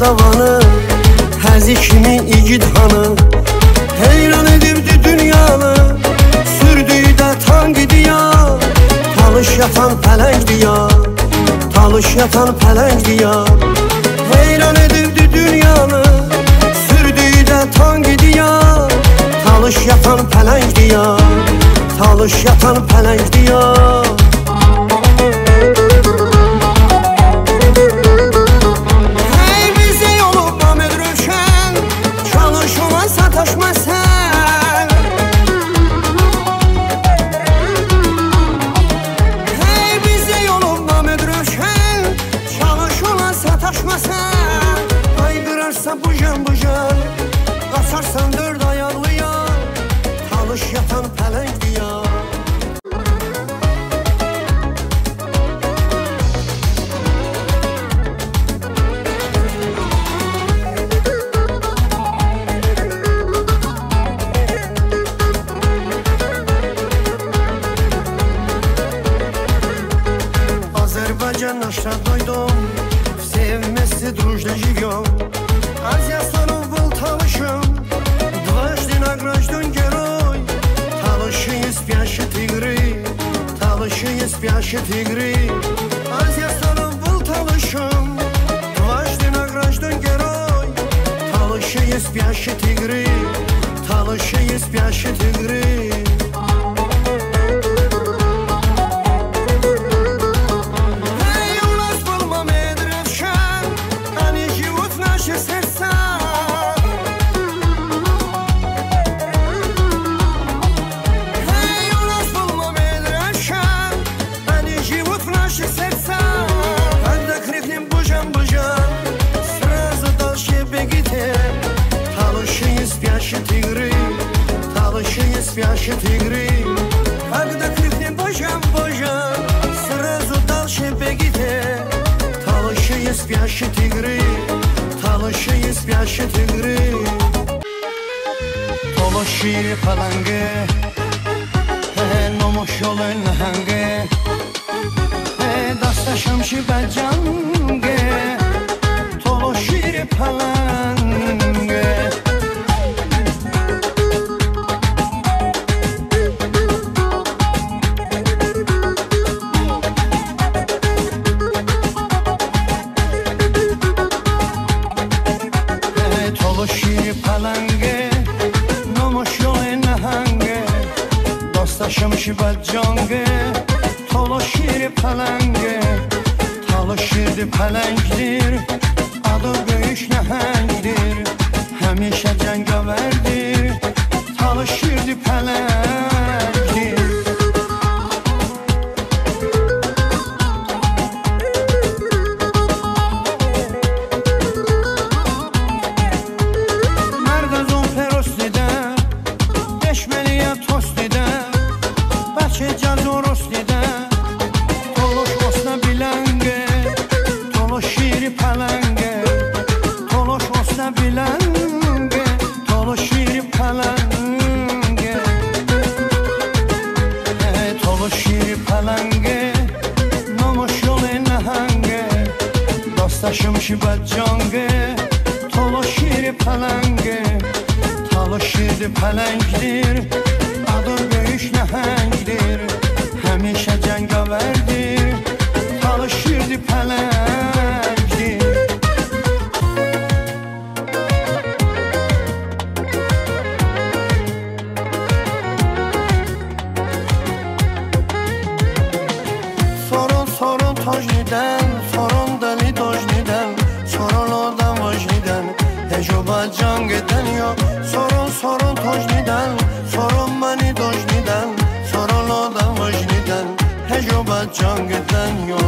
davanı Həzi kimi igid hanı. Heyran edibdi dünyanı Sürdüyü də tanqidi ya Talış yatan pələng diyar Talış yatan pələng diyar Heyran edibdi dünyanı Sürdüyü də tanqidi ya Talış yatan pələng diyar Talış yatan pələng diyar Just. yourself yaşı tüngri Toloşi palangı. Nomoş olun hangi pələngdir Talış idi pələngdir Adı böyük nəhəngdir Həmişə cəngavərdir Talış idi pələngdir hangi tango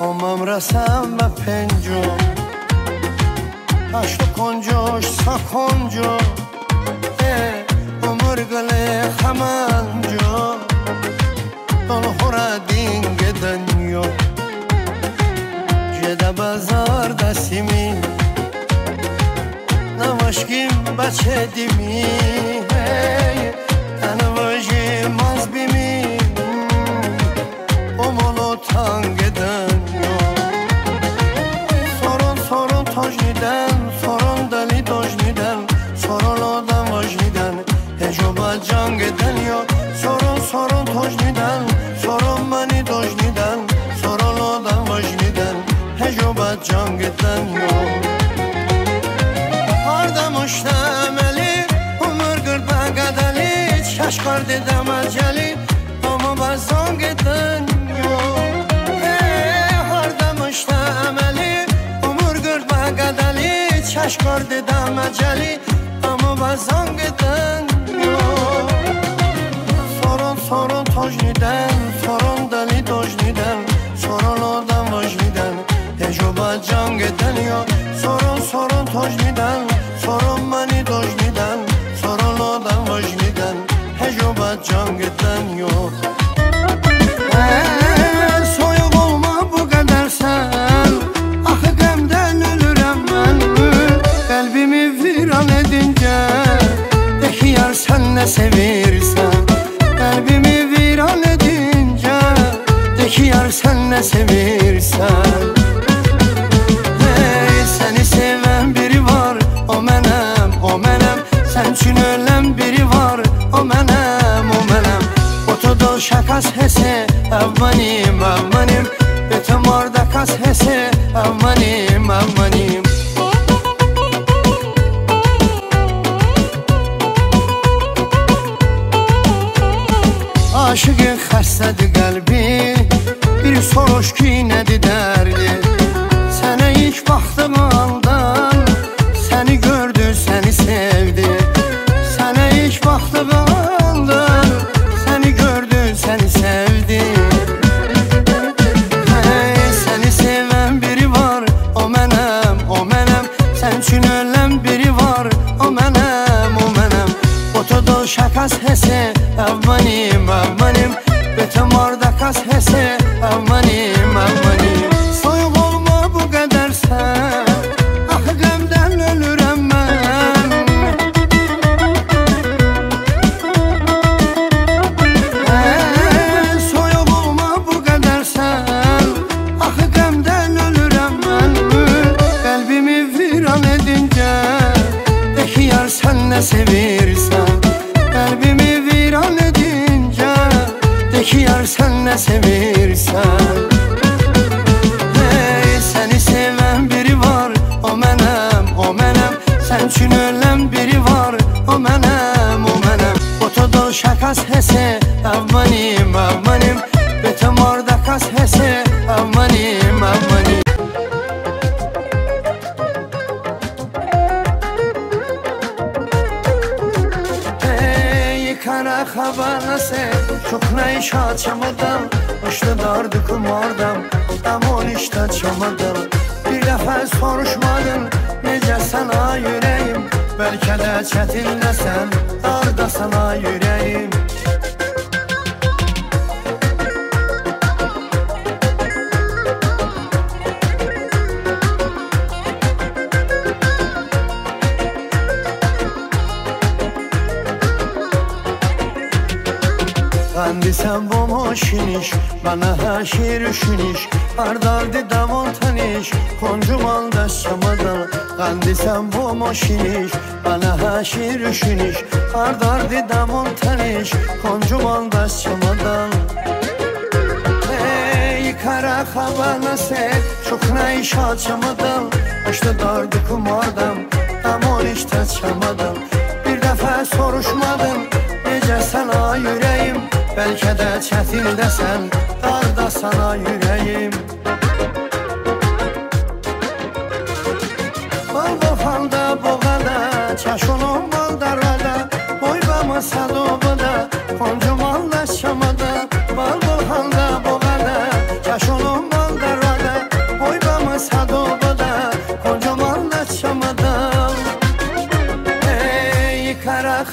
عمرم رسم و پنجو، هشت و پنجاش سا کنجو عمر گل خمر بچه دیمی هی دیدم عجلی اما بزنگ دنیا هردم اشتا عملی امور گرد بگدلی چشکار دیدم عجلی اما بزنگ دنیا سارون سارون تاج نیدن sevirsen. بندی سم با ماشینش من هر شیرشونیش هر درد دوان تنش کنجمان دستمدن قندی سم با ماشینش من هر شیرشونیش هر درد دوان تنش کنجمان دستمدن kara havana set Şokuna iş açamadım İşte dardı kumardım Aman işte açamadım Bir defa soruşmadım yüreğim Belki de çetildəsən Darda sana yüreğim. Bal boğanda boğada Çaşonum bal darada Boy bamı sadobada Koncum Allah şamada Bal boğanda boğada Çaşonum bal darada Boy bamı sadobada Koncum Allah şamada Ey kara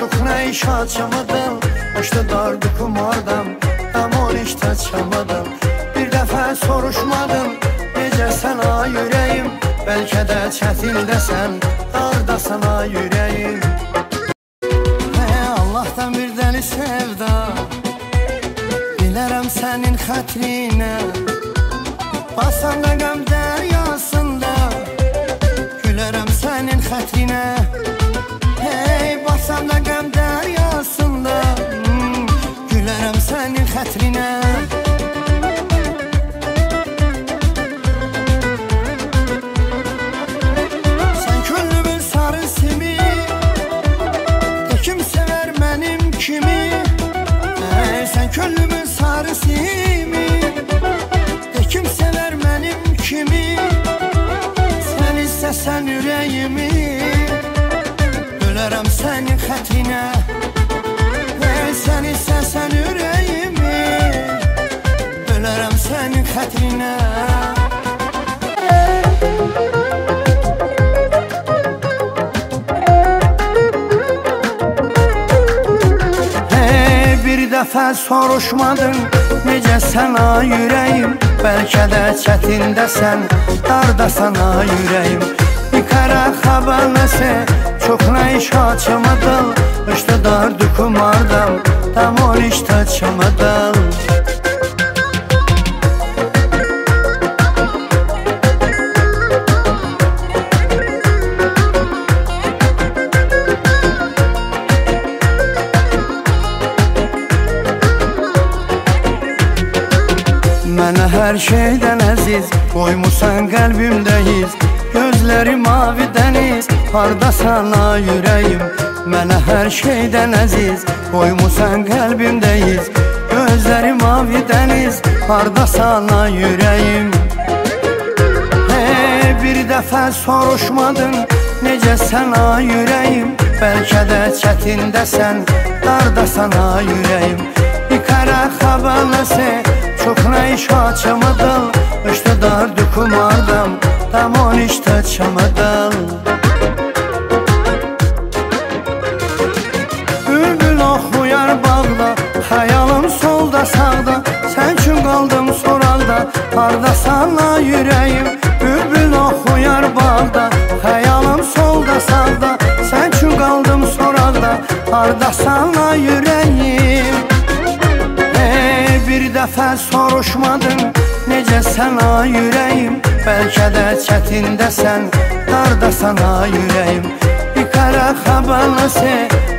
Çok ne iş açamadım yaşlı dardı kumardan Tam 12-də çıxamadım Bir dəfə soruşmadım Necəsən a ürəyim Bəlkə də çətildəsən Dardasan a ürəyim Hə Allahdan bir dəli sevda Bilərəm sənin xətrinə Basan da qəmdə yasında Gülərəm sənin xətrinə xətrinə Sən könlümün sarı simi kim sever mənim kimi? Hey, Sən könlümün sarı simi kim sever mənim kimi? Sən istəsən ürəyimi Bölərəm sənin xətrinə xətrinə Hey, bir dəfə soruşmadın Necə sənə yüreğim? Bəlkə də çətindəsən Darda sana yüreğim. Bir kara xabarləsə Çok nə iş açamadım. İşte dardı kumardan Tam on işte çamadan hər şeydən əziz Qoymusan qəlbimdə iz Gözləri mavi dəniz Harda sana yüreğim. Mənə hər şeydən əziz Qoymusan qəlbimdə iz Gözləri mavi dəniz Harda sana yüreğim. Hey, bir dəfə soruşmadın Necə sənə yüreğim. Bəlkə də çətindəsən Darda sana yüreğim. Bir kara Čokna iša ćemo dal Što dar duku mardam Tamo ništa ćemo dal Ülbül oxuyar oh bağda Xəyalım solda sağda. Sən üçün qaldım soraqda Harda sana yüreğim. Ülbül oxuyar oh bağda Xəyalım solda sağda. Sən üçün qaldım soraqda Harda sana soruşmadın Necə sənə ürəyim? Bəlkə də çətindəsən Darda sənə ürəyim? Bir qara xəbərləsi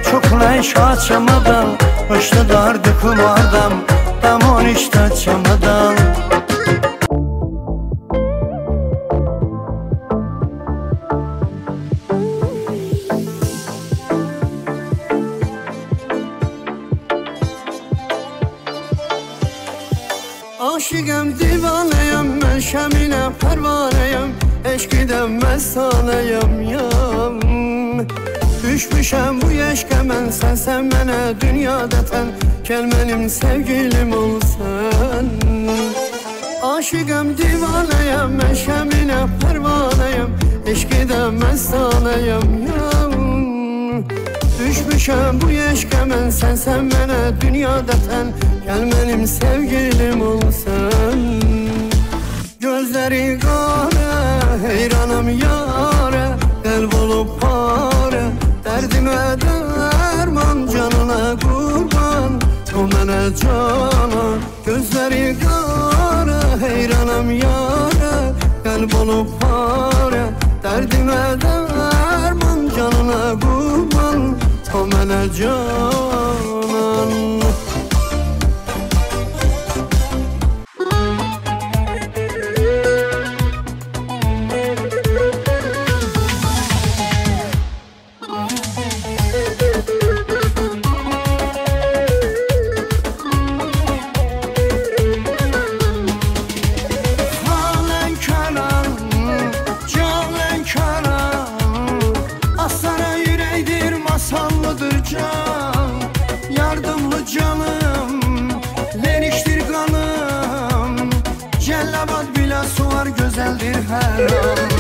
Çokla iş açamadan Hoşlu dar dükum adam Damon işte açamadan Məstanəyəm yam Düşmüşəm bu eşqə mən sən, sən mənə dünyadətən Gəl mənim sevgilim olsan. Aşıqəm divanəyəm, mən şəminə pərvanəyəm Eşqidən məstanəyəm yam Düşmüşəm bu eşqə mən sən, sən mənə dünyadətən Gəl mənim sevgilim olsan Gözləri qara, heyranım yara Qəlb olub para, dərdimə dərman Canına qurban, canan Gözleri qara heyranam yara Qəlb olub para Dərdimə dərman canına qurban O mənə canan güzeldir her an.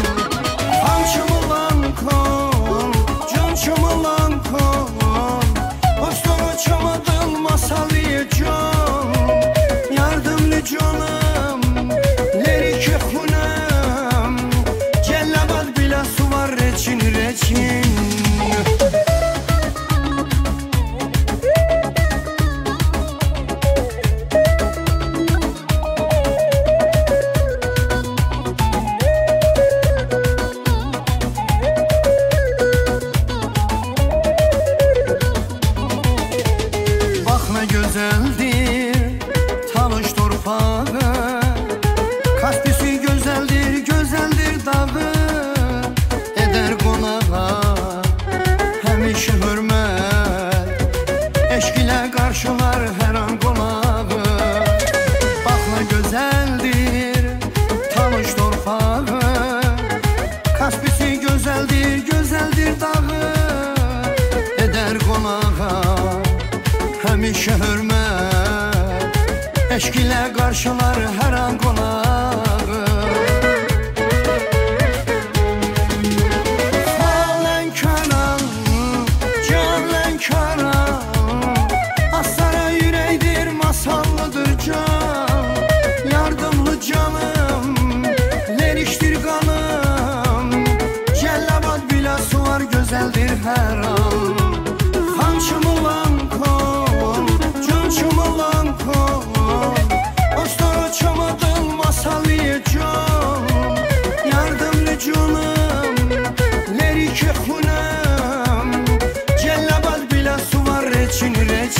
Eşkile karşılar her an konar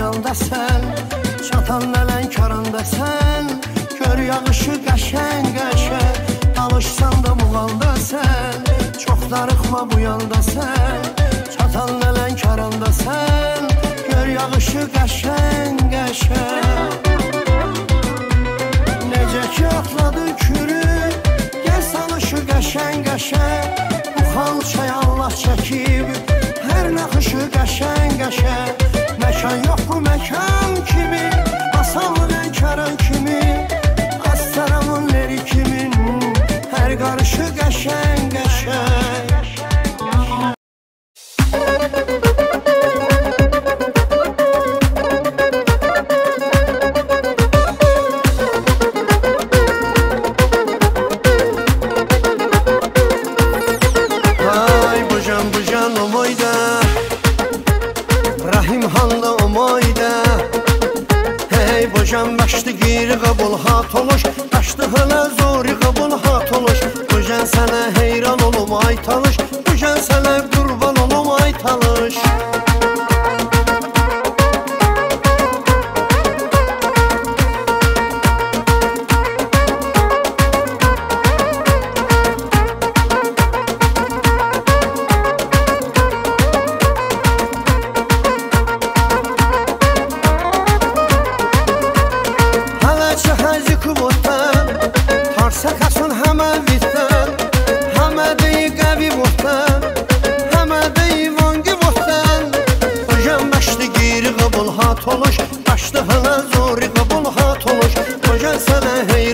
dünyanda sən Çatan nələn karanda sən Gör yağışı qəşən qəşən Alışsan da muğanda sən Çox darıxma bu yanda sən Çatan nələn karanda sən Gör yağışı qəşən qəşən Necə ki atladı kürü Gəl sanışı qəşən qəşən Bu xalçaya Allah çəkib Hər naxışı qəşən qəşən Məkan yox Шахашон ҳама вистан ҳама даи қави вохтан ҳама даи вонги вохтан Қожам машти гири қабулҳа толуш Машти ҳала зори қабулҳа толуш Қожа сана ҳей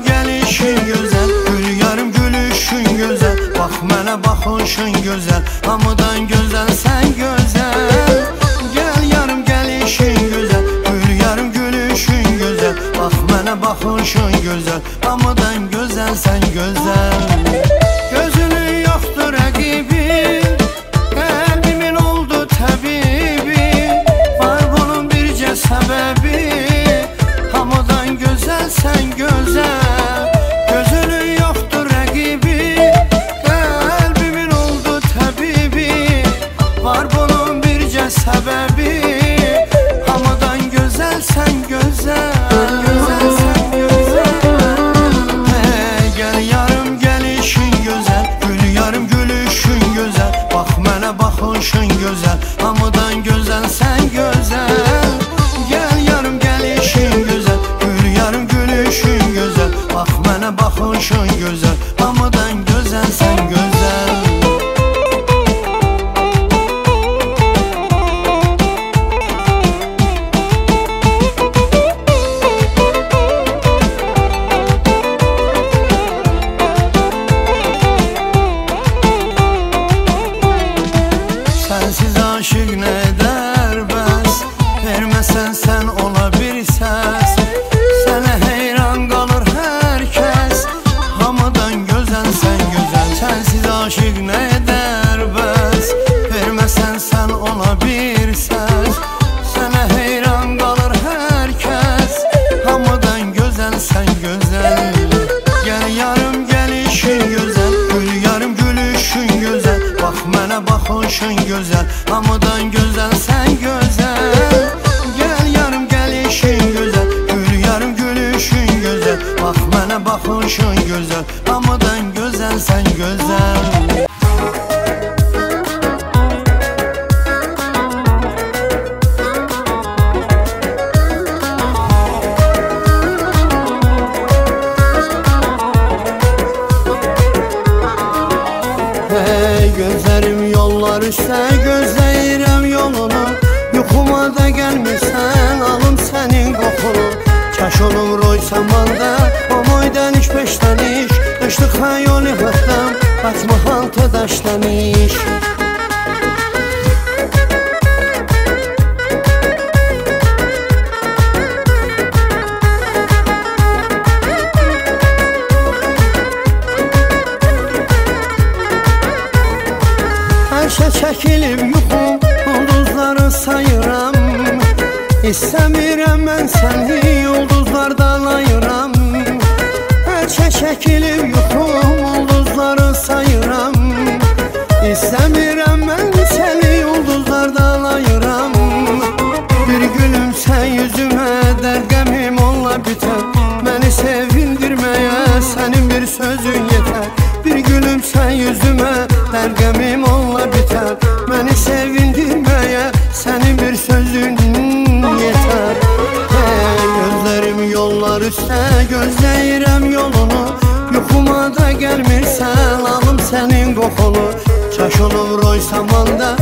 yarım gəlişin gözəl Gül yarım gülüşün gözəl Bax mənə bax hoşun gözəl Hamıdan gözəl sən gözəl Gəl yarım gəlişin gözəl Gül yarım gülüşün gözəl Bax mənə bax hoşun gözəl Hamıdan gözəl sən gözəl Hey gözlərim yollar üstə gözləyirəm yolunu Yuxuma da gəlmirsən alım sənin qoxunu Kaş olum roy samanda Omoy dəniş peşdəniş Işlıq xəyol ifətdəm Batma haltı daşdəniş Müzik üstə Gözləyirəm yolunu Yuxuma da gəlmirsən Alım sənin qoxunu Çaş olur roy samanda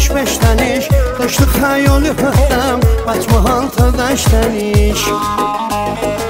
iş beşdən iş Qışlıq xəyol öpətəm Qaçma haltı daşdən iş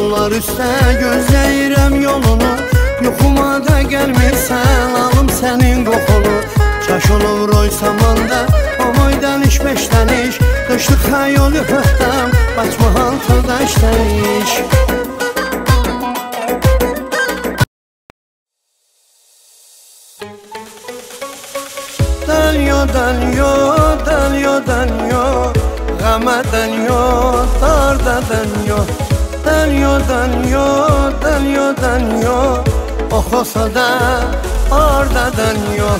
Yollar üstə gözləyirəm yolunu. Yuxuma da gəlmirsən alım sənin qoxunu. Kaş olur oy samanda Omoy dəniş beş dəniş Qışlıq xəyol yıxıqdan Baçma haltı daş dəniş Dalyo, dalyo, dalyo, dalyo Gama dalyo, darda dalyo Danyo, danyo, danyo, danyo Oxosa da, orda danyo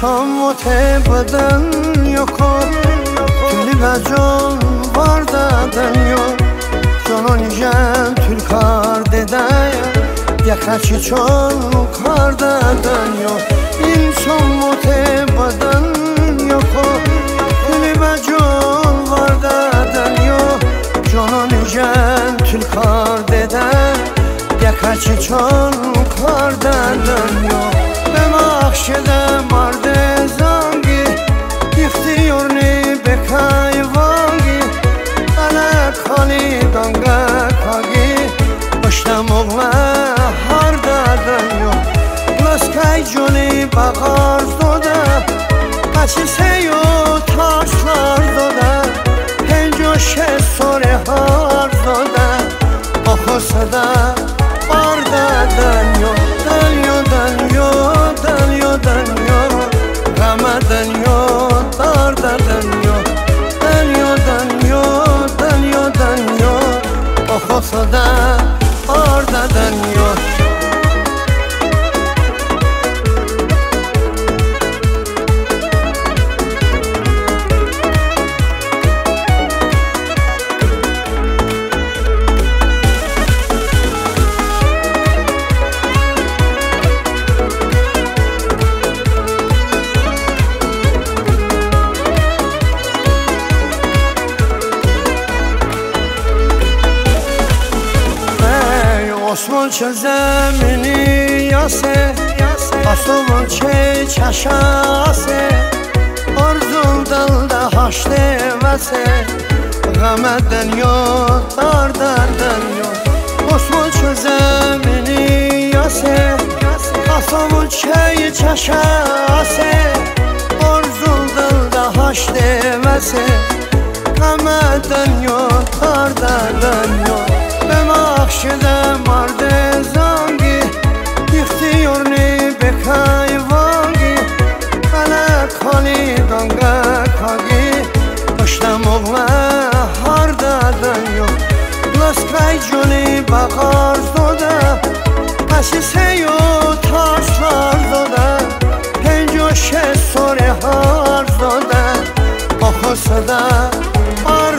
Şamute beden yok Külli ve can var daden yok Canan jen Türkar dede Yakaçı çol kar daden yok. İnsan mute beden yok Külli ve can var daden yok. Canan jen Türkar dede Yakaçı çol kar daden yok arzdoda Açı seyo taşlar doda Pencoşe sore Osman çözemini yase Asomon çe çaşase Arzul dalda haşte vase. Gameden yok dardardan yok. Osman çözemini yase Asomon çe çaşase Arzul dalda haşte vase. Gameden yok dardardan ببخش شده مرد زنگی. اختیار نی بکای وانگی. خلق خالی دنگه کاگی. داشتم اغله هر دادن یو لسکای جولی بغار زده. پسی سیو تاشلار زده. پنج و شش سوره هر زده. با خود صده آر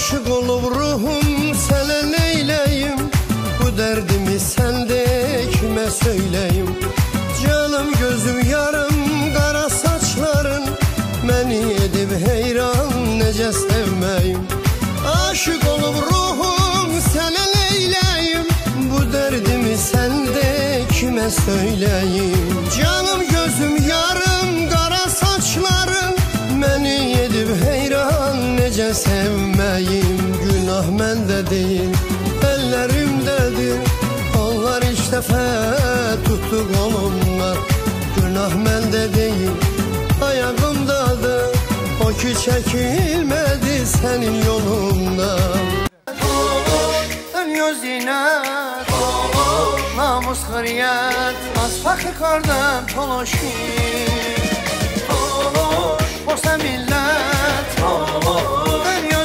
Aşık olup ruhum sana neyleyim Bu derdimi sende kime söyleyim Canım gözüm yarım kara saçların. Beni edip heyran nece sevmeyim. Aşık olup ruhum sana neyleyim Bu derdimi sende kime söyleyim Canım Necə sevməyim, günah məndə deyil Əllərimdədir, onlar üç dəfə tutdu qolumdan Günah məndə deyil, ayağımdadır O ki çəkilmədi sənin yolundan Gözünə namus xəriyyət Az fəxri qardan toloşi Oh, oh. خوش ملت دنیا